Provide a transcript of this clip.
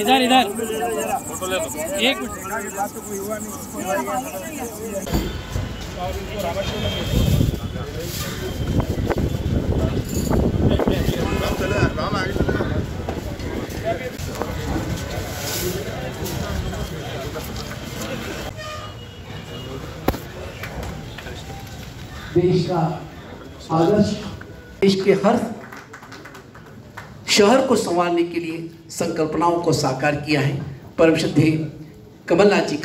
इधर इधर। फ़ोटो ले लो एक देश का आदर्श देश के हर शहर को संवारने के लिए संकल्पनाओं को साकार किया है। परम श्रद्धे कमलनाथ जी का